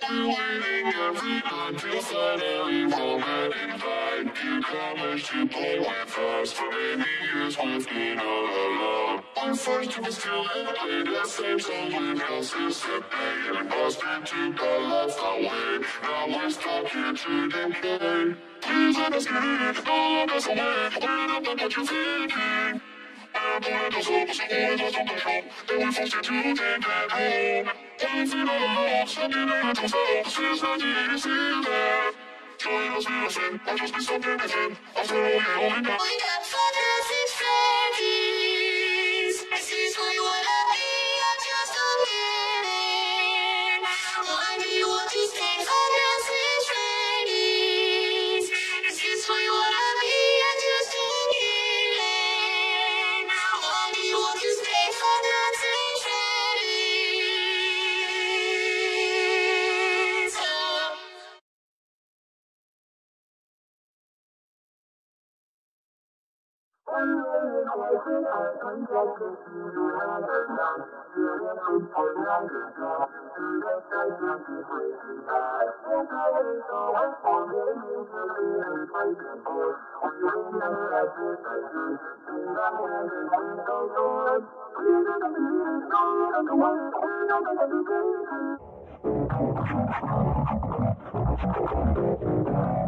Waiting every to moment in time You. promised to play with us For many years we've been all alone Our first to be still and play the same With houses that pay And lost into the away Now we're stuck here to decay Please all of us up on what you're thinking And let us hope so always was on control Then we forced you to home Dancing on the walls, looking at yourself Since 1987 Join us, friend, I'll just be something you only know Join us,